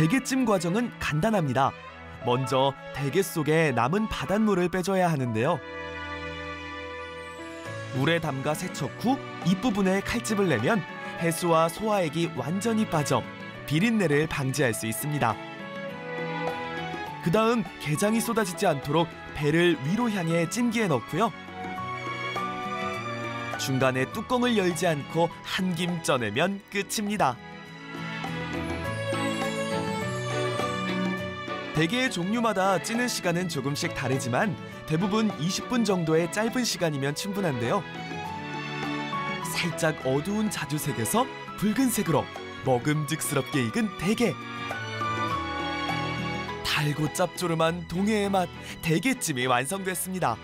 대게찜 과정은 간단합니다. 먼저 대게 속에 남은 바닷물을 빼줘야 하는데요. 물에 담가 세척 후 잎부분에 칼집을 내면 해수와 소화액이 완전히 빠져 비린내를 방지할 수 있습니다. 그 다음 게장이 쏟아지지 않도록 배를 위로 향해 찜기에 넣고요. 중간에 뚜껑을 열지 않고 한 김 쪄내면 끝입니다. 대게의 종류마다 찌는 시간은 조금씩 다르지만 대부분 20분 정도의 짧은 시간이면 충분한데요. 살짝 어두운 자주색에서 붉은색으로 먹음직스럽게 익은 대게. 달고 짭조름한 동해의 맛 대게찜이 완성됐습니다.